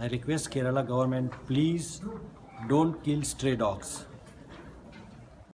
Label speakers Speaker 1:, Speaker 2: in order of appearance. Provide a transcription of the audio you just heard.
Speaker 1: I request Kerala government, please don't kill stray dogs.